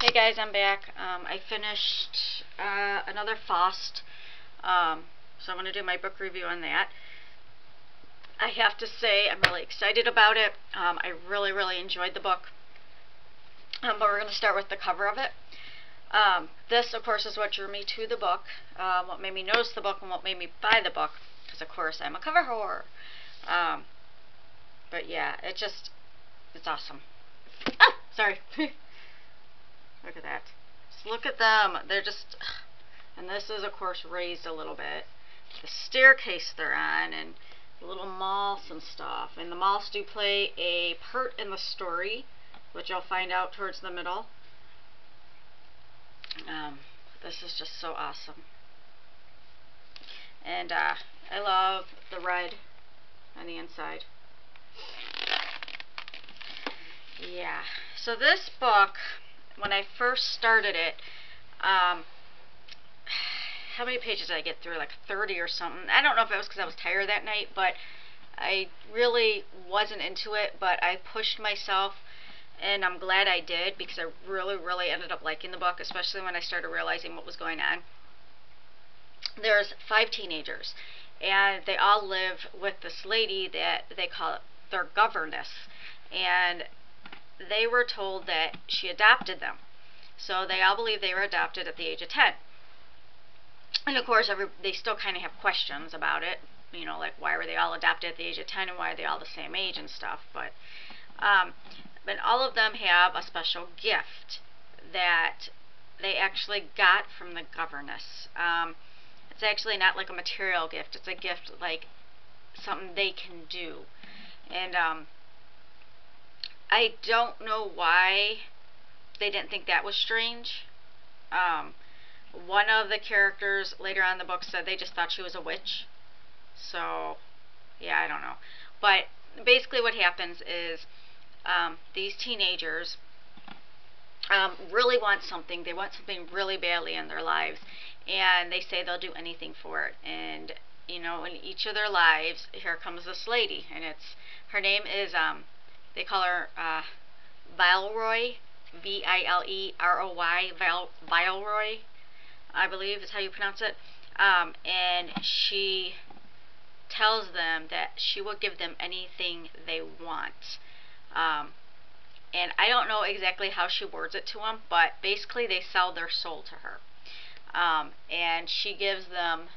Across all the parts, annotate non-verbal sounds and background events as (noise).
Hey guys, I'm back. Um, I finished uh, another Faust, um, so I'm going to do my book review on that. I have to say I'm really excited about it. Um, I really, really enjoyed the book. Um, but we're going to start with the cover of it. Um, this, of course, is what drew me to the book, uh, what made me notice the book, and what made me buy the book, because, of course, I'm a cover whore. But yeah, it just, it's awesome. Ah, sorry. (laughs) Look at that. Just look at them. They're just, and this is of course raised a little bit. The staircase they're on and the little moths and stuff. And the moths do play a part in the story, which you'll find out towards the middle. Um, this is just so awesome. And uh, I love the red on the inside. Yeah. So this book when I first started it, um, how many pages did I get through? Like 30 or something. I don't know if it was because I was tired that night, but I really wasn't into it, but I pushed myself and I'm glad I did because I really, really ended up liking the book, especially when I started realizing what was going on. There's five teenagers, and they all live with this lady that they call their governess, and they were told that she adopted them. So they all believe they were adopted at the age of 10. And of course, every, they still kind of have questions about it. You know, like why were they all adopted at the age of 10 and why are they all the same age and stuff. But, um, but all of them have a special gift that they actually got from the governess. Um, it's actually not like a material gift. It's a gift like something they can do. And um, I don't know why they didn't think that was strange. Um, one of the characters later on in the book said they just thought she was a witch. So, yeah, I don't know. But basically, what happens is um, these teenagers um, really want something. They want something really badly in their lives, and they say they'll do anything for it. And you know, in each of their lives, here comes this lady, and it's her name is um, they call her uh, Vileroy, V-I-L-E-R-O-Y, Vileroy, I believe is how you pronounce it. Um, and she tells them that she will give them anything they want. Um, and I don't know exactly how she words it to them, but basically they sell their soul to her. Um, and she gives them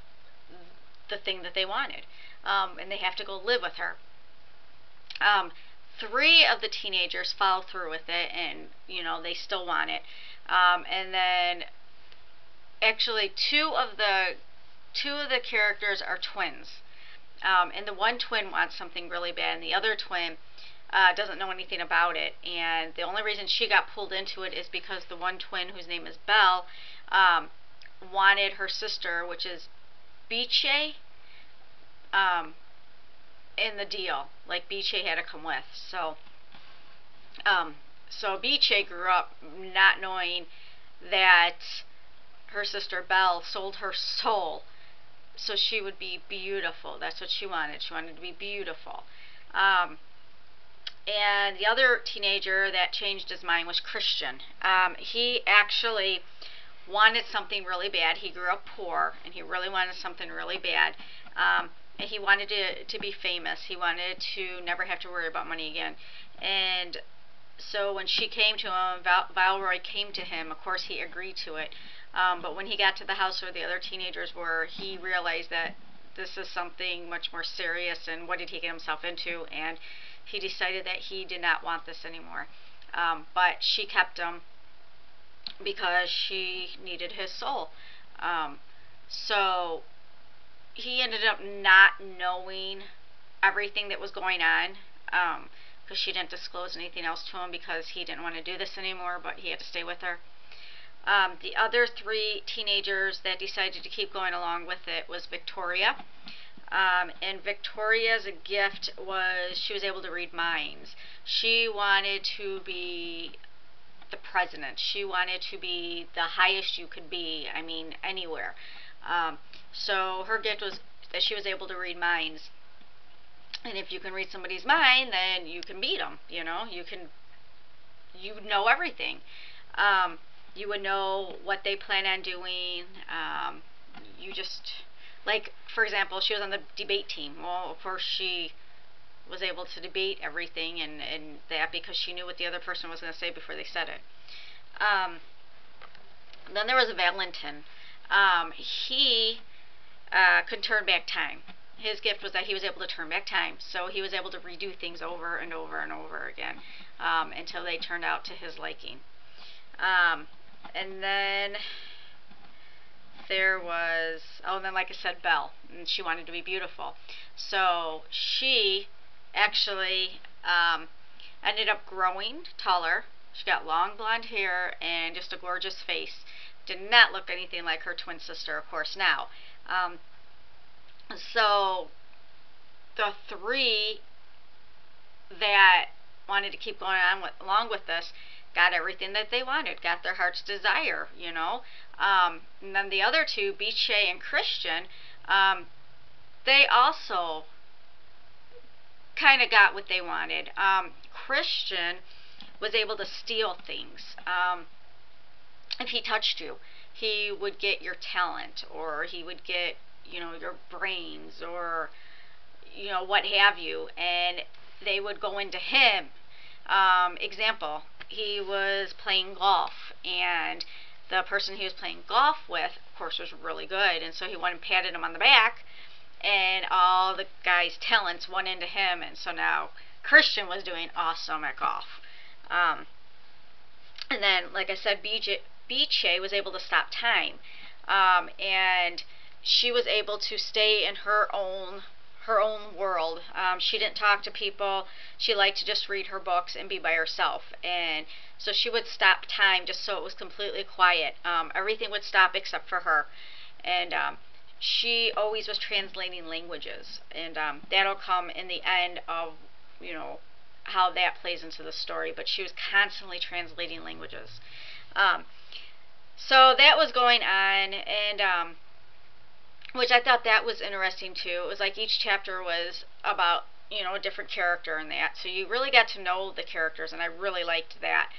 the thing that they wanted. Um, and they have to go live with her. Um, three of the teenagers follow through with it and you know they still want it. Um, and then actually two of the two of the characters are twins. Um, and the one twin wants something really bad and the other twin uh, doesn't know anything about it. And the only reason she got pulled into it is because the one twin whose name is Belle um, wanted her sister which is Bice um, in the deal. Like Bice had to come with. So, um, so Bice grew up not knowing that her sister Belle sold her soul so she would be beautiful. That's what she wanted. She wanted to be beautiful. Um, and the other teenager that changed his mind was Christian. Um, he actually wanted something really bad. He grew up poor, and he really wanted something really bad. Um, he wanted to, to be famous. He wanted to never have to worry about money again. And so when she came to him, Val, Valroy came to him, of course he agreed to it. Um, but when he got to the house where the other teenagers were, he realized that this is something much more serious and what did he get himself into and he decided that he did not want this anymore. Um, but she kept him because she needed his soul. Um, so he ended up not knowing everything that was going on because um, she didn't disclose anything else to him because he didn't want to do this anymore, but he had to stay with her. Um, the other three teenagers that decided to keep going along with it was Victoria. Um, and Victoria's gift was she was able to read minds. She wanted to be the president. She wanted to be the highest you could be, I mean, anywhere. Um, so her gift was that she was able to read minds. And if you can read somebody's mind, then you can beat them. You know, you can, you know everything. Um, you would know what they plan on doing. Um, you just like, for example, she was on the debate team. Well, of course, she was able to debate everything and, and that because she knew what the other person was going to say before they said it. Um, then there was Valentin. Um, he uh, could turn back time. His gift was that he was able to turn back time, so he was able to redo things over and over and over again um, until they turned out to his liking. Um, and then there was, oh, and then like I said, Belle, and she wanted to be beautiful. So she actually um, ended up growing taller. She got long blonde hair and just a gorgeous face. Did not look anything like her twin sister, of course, now. Um, so the three that wanted to keep going on with, along with this got everything that they wanted, got their heart's desire, you know. Um, and then the other two, Bice and Christian, um, they also kind of got what they wanted. Um, Christian was able to steal things. Um, if he touched you, he would get your talent, or he would get, you know, your brains, or, you know, what have you, and they would go into him. Um, example, he was playing golf, and the person he was playing golf with, of course, was really good, and so he went and patted him on the back, and all the guy's talents went into him, and so now Christian was doing awesome at golf. Um, and then, like I said, BJ, Bice was able to stop time, um, and she was able to stay in her own her own world. Um, she didn't talk to people. She liked to just read her books and be by herself. And so she would stop time just so it was completely quiet. Um, everything would stop except for her. And um, she always was translating languages, and um, that'll come in the end of you know how that plays into the story. But she was constantly translating languages. Um, so that was going on, and um, which I thought that was interesting too. It was like each chapter was about you know a different character in that, so you really got to know the characters, and I really liked that.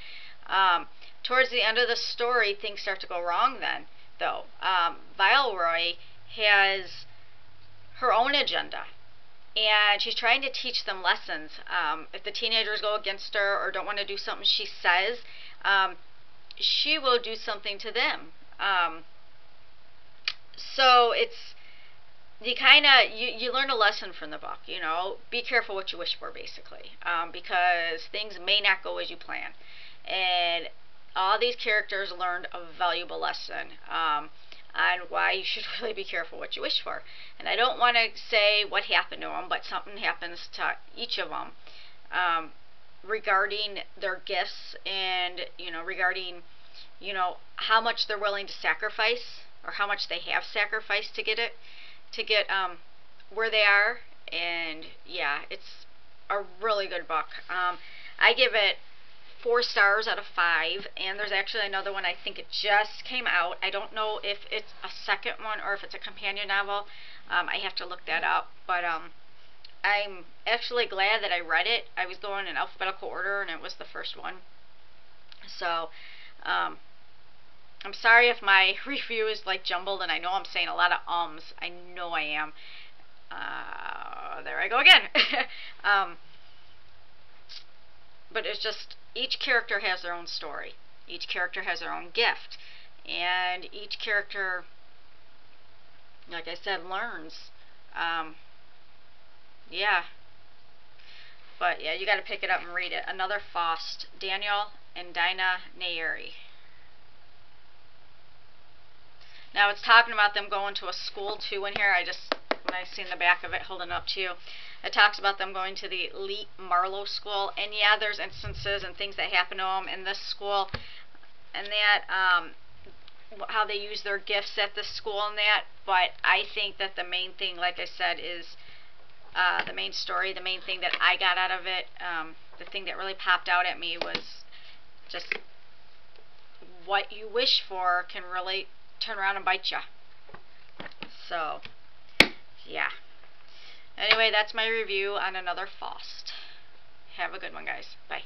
Um, towards the end of the story, things start to go wrong. Then, though, um, Valeroy has her own agenda. And she's trying to teach them lessons. Um, if the teenagers go against her or don't want to do something she says, um, she will do something to them. Um, so it's you kind of you, you learn a lesson from the book you know be careful what you wish for basically um, because things may not go as you plan and all these characters learned a valuable lesson um, on why you should (laughs) really be careful what you wish for. And I don't want to say what happened to them, but something happens to each of them um, regarding their gifts and, you know, regarding, you know, how much they're willing to sacrifice or how much they have sacrificed to get it, to get um, where they are. And yeah, it's a really good book. Um, I give it four stars out of five. And there's actually another one, I think it just came out. I don't know if it's a second one or if it's a companion novel. Um, I have to look that up. But um, I'm actually glad that I read it. I was going in alphabetical order and it was the first one. So, um, I'm sorry if my (laughs) review is like jumbled and I know I'm saying a lot of ums. I know I am. Uh, there I go again. (laughs) um, but it's just each character has their own story. Each character has their own gift. And each character, like I said, learns. Um, yeah. But yeah, you got to pick it up and read it. Another Faust, Daniel and Dina Nayeri. Now it's talking about them going to a school too in here. I just, when I seen the back of it holding up to you, it talks about them going to the elite Marlowe school. And yeah, there's instances and things that happen to them in this school and that, um, how they use their gifts at the school and that. But I think that the main thing, like I said, is uh, the main story, the main thing that I got out of it, um, the thing that really popped out at me was just what you wish for can really turn around and bite you. So, yeah. Anyway, that's my review on another Faust. Have a good one, guys. Bye.